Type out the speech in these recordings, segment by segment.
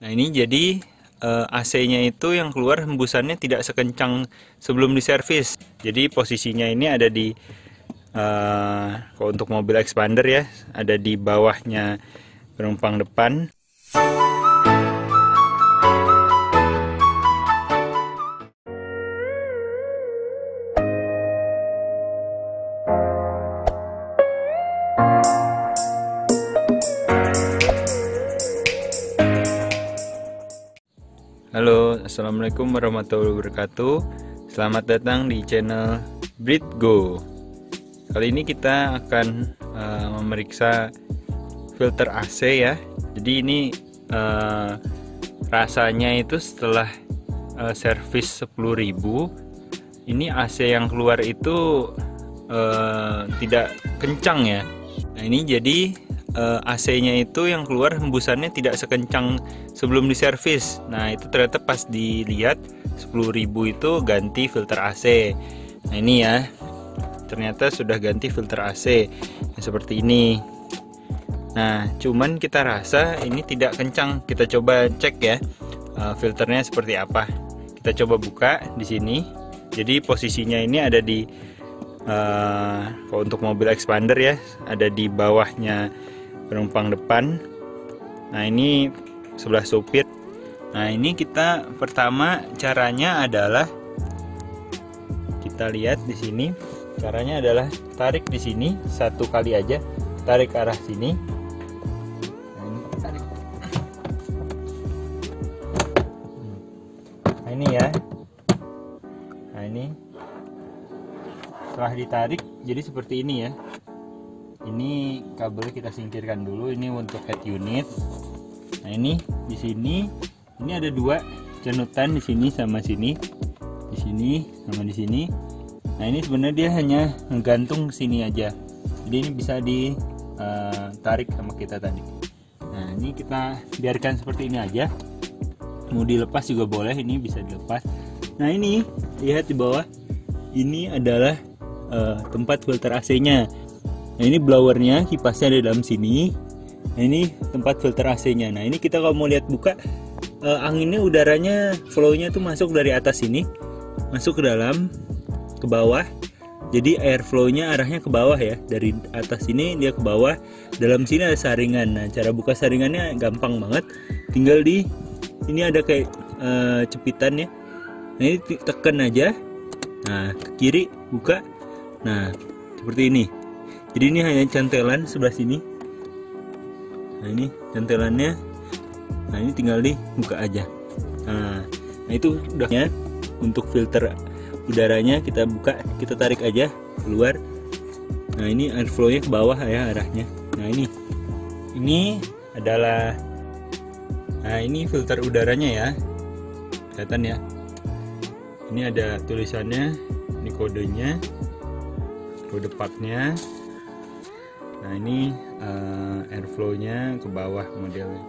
Nah ini jadi uh, AC-nya itu yang keluar hembusannya tidak sekencang sebelum diservis. Jadi posisinya ini ada di uh, kalau untuk mobil expander ya, ada di bawahnya penumpang depan. Assalamualaikum warahmatullahi wabarakatuh. Selamat datang di channel Breed Go. Kali ini kita akan uh, memeriksa filter AC ya. Jadi ini uh, rasanya itu setelah uh, servis 10.000 ini AC yang keluar itu uh, tidak kencang ya. Nah ini jadi uh, eh, AC-nya itu yang keluar hembusannya tidak sekencang sebelum diservis. Nah, itu ternyata pas dilihat 10.000 itu ganti filter AC. Nah, ini ya. Ternyata sudah ganti filter AC yang seperti ini. Nah, cuman kita rasa ini tidak kencang. Kita coba cek ya uh, filternya seperti apa. Kita coba buka di sini. Jadi posisinya ini ada di uh, untuk mobil expander ya, ada di bawahnya penumpang depan. Nah ini sebelah supir nah ini kita pertama caranya adalah kita lihat di sini. Caranya adalah tarik di sini satu kali aja. Tarik arah sini. Nah ini. Tarik nah ini ya. Nah ini. Setelah ditarik jadi seperti ini ya ini kabelnya kita singkirkan dulu ini untuk head unit. Nah ini di sini. Ini ada dua cenutan di sini sama sini. Di sini sama di sini. Nah ini sebenarnya dia hanya menggantung sini aja. Jadi ini bisa ditarik eh, sama kita tadi. Nah ini kita biarkan seperti ini aja. Mau dilepas juga boleh ini bisa dilepas. Nah ini lihat di bawah. Ini adalah uh, tempat filter AC nya Nah ini blowernya, kipasnya ada dalam sini. Nah ini tempat filter AC-nya. Nah ini kita kalau mau lihat buka uh, anginnya, udaranya, flow-nya tuh masuk dari atas sini, masuk ke dalam, ke bawah. Jadi air flow-nya arahnya ke bawah ya. Dari atas sini dia ke bawah. Dalam sini ada saringan. Nah cara buka saringannya gampang banget. Tinggal di ini ada kayak uh, cepitan ya. Nah ini tekan aja. Nah ke kiri buka. Nah seperti ini jadi ini hanya cantelan sebelah sini. Nah ini cantelannya nah ini tinggal dibuka aja. Nah, nah itu udahnya. Untuk filter udaranya kita buka kita tarik aja keluar. Nah ini airflownya ke bawah ya arahnya. Nah ini. Ini adalah nah ini filter udaranya ya. Kelihatan ya. Ini ada tulisannya ini kodenya kode partnya nah ini uh, airflow-nya ke bawah modelnya.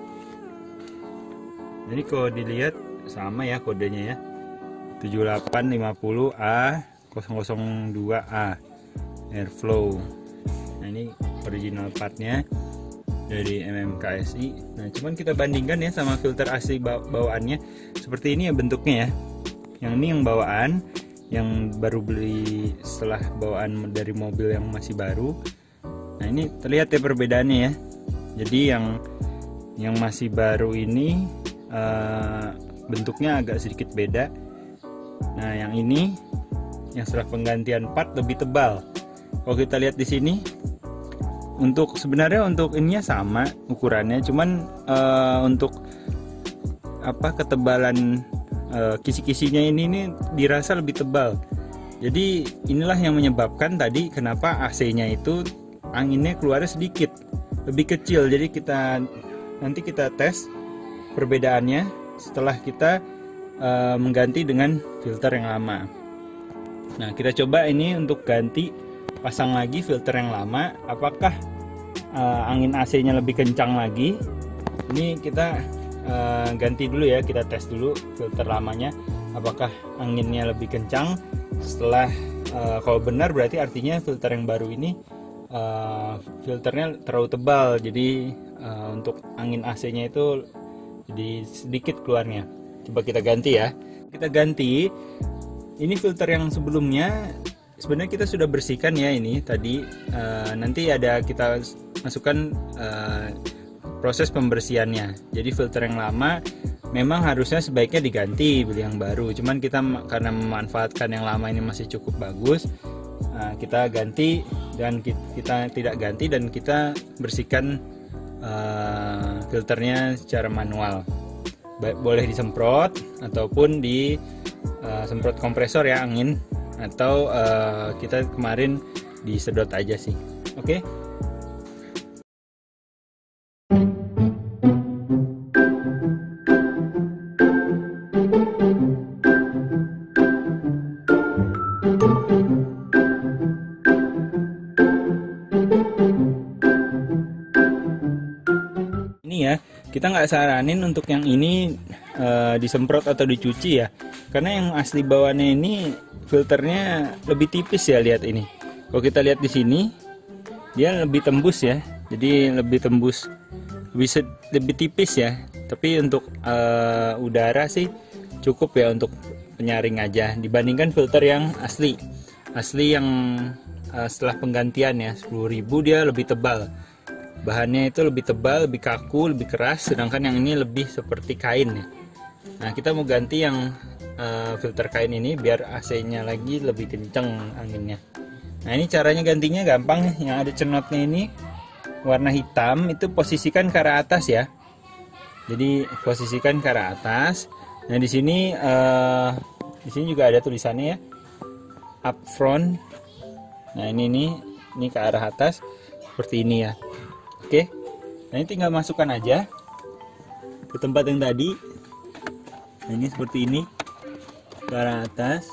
Jadi kalau dilihat sama ya kodenya ya. 7850A 002A airflow. Nah ini original partnya dari MMKSI nah cuman kita bandingkan ya sama filter AC bawaannya. Seperti ini ya bentuknya ya. Yang ini yang bawaan yang baru beli setelah bawaan dari mobil yang masih baru nah ini terlihat ya perbedaannya ya. Jadi yang yang masih baru ini uh, bentuknya agak sedikit beda. Nah yang ini yang setelah penggantian part lebih tebal. Kalau kita lihat di sini untuk sebenarnya untuk ininya sama ukurannya. Cuman uh, untuk apa ketebalan uh, kisi-kisinya ini ini dirasa lebih tebal. Jadi inilah yang menyebabkan tadi kenapa AC-nya itu anginnya keluarnya sedikit lebih kecil. Jadi kita nanti kita tes perbedaannya setelah kita uh, mengganti dengan filter yang lama. Nah kita coba ini untuk ganti pasang lagi filter yang lama. Apakah uh, angin AC nya lebih kencang lagi? Ini kita uh, ganti dulu ya. Kita tes dulu filter lamanya. Apakah anginnya lebih kencang? Setelah uh, kalau benar berarti artinya filter yang baru ini uh, filternya terlalu tebal jadi uh, untuk angin AC nya itu jadi sedikit keluarnya. Coba kita ganti ya. Kita ganti. Ini filter yang sebelumnya sebenarnya kita sudah bersihkan ya ini tadi. Uh, nanti ada kita masukkan uh, proses pembersihannya. Jadi filter yang lama memang harusnya sebaiknya diganti beli yang baru. Cuman kita karena memanfaatkan yang lama ini masih cukup bagus uh, kita ganti dan kita tidak ganti dan kita bersihkan uh, filternya secara manual boleh disemprot ataupun di uh, semprot kompresor ya angin atau uh, kita kemarin disedot aja sih oke okay? Ya. Kita nggak saranin untuk yang ini uh, disemprot atau dicuci ya. Karena yang asli bawaannya ini filternya lebih tipis ya lihat ini. Kalau kita lihat di sini dia lebih tembus ya. Jadi lebih tembus. Bisa lebih tipis ya. Tapi untuk uh, udara sih cukup ya untuk penyaring aja dibandingkan filter yang asli. Asli yang uh, setelah penggantian ya 10.000 dia lebih tebal bahannya itu lebih tebal lebih kaku lebih keras sedangkan yang ini lebih seperti kain ya. Nah kita mau ganti yang uh, filter kain ini biar AC nya lagi lebih kenceng anginnya. Nah ini caranya gantinya gampang yang ada cenotnya ini warna hitam itu posisikan ke arah atas ya. Jadi posisikan ke arah atas. Nah di sini uh, di sini juga ada tulisannya ya. Up front. Nah ini nih ini ke arah atas. Seperti ini ya Oke, nah ini tinggal masukkan aja ke tempat yang tadi. Nah, ini seperti ini ke arah atas.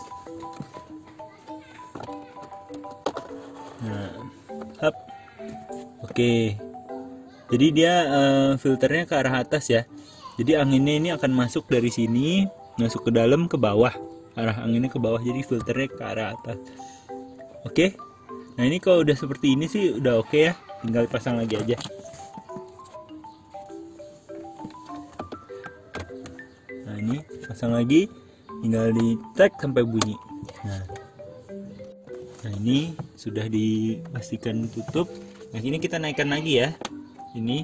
Nah, up. Oke. Jadi dia uh, filternya ke arah atas ya. Jadi anginnya ini akan masuk dari sini, masuk ke dalam ke bawah. Arah anginnya ke bawah jadi filternya ke arah atas. Oke. Nah, ini kalau udah seperti ini sih udah oke ya tinggal pasang lagi aja. Nah ini pasang lagi. Tinggal di tag sampai bunyi. Nah. Nah ini sudah dipastikan tutup. Nah ini kita naikkan lagi ya. Ini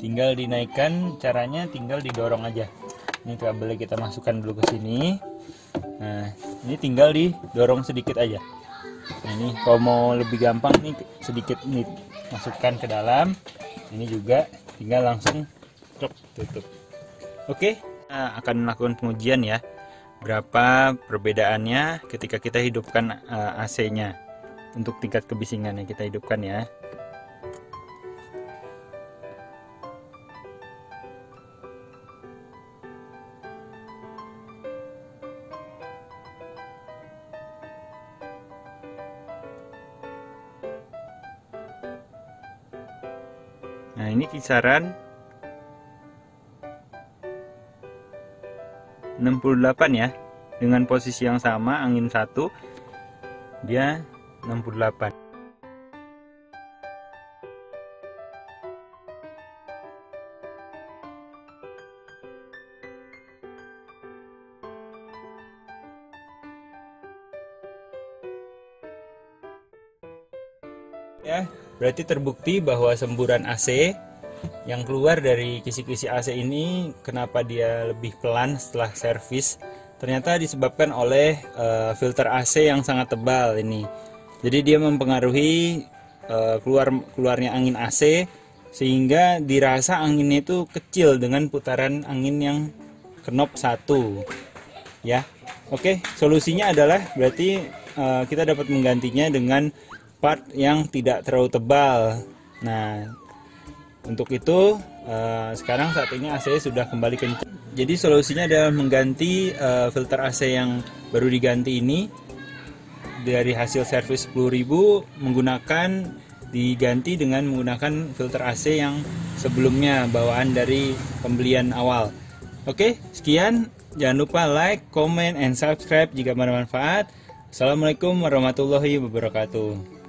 tinggal dinaikkan. Caranya tinggal didorong aja. Ini kabelnya kita masukkan dulu ke sini. Nah ini tinggal didorong sedikit aja. Nah ini kalau mau lebih gampang nih sedikit nih masukkan ke dalam. Ini juga tinggal langsung cok tutup. Oke kita akan melakukan pengujian ya. Berapa perbedaannya ketika kita hidupkan uh, eh, AC nya untuk tingkat kebisingan yang kita hidupkan ya Nah, ini kisaran 68 ya. Dengan posisi yang sama, angin satu dia 68. ya berarti terbukti bahwa semburan AC yang keluar dari kisi-kisi AC ini kenapa dia lebih pelan setelah servis ternyata disebabkan oleh uh, filter AC yang sangat tebal ini. Jadi dia mempengaruhi uh, keluar keluarnya angin AC sehingga dirasa anginnya itu kecil dengan putaran angin yang kenop satu. Ya oke. Solusinya adalah berarti uh, kita dapat menggantinya dengan part yang tidak terlalu tebal. Nah, untuk itu uh, sekarang saat ini AC sudah kembali kencang. Jadi solusinya adalah mengganti uh, filter AC yang baru diganti ini dari hasil servis 10.000 menggunakan diganti dengan menggunakan filter AC yang sebelumnya bawaan dari pembelian awal. Oke, sekian. Jangan lupa like, comment, and subscribe jika bermanfaat. Assalamualaikum warahmatullahi wabarakatuh.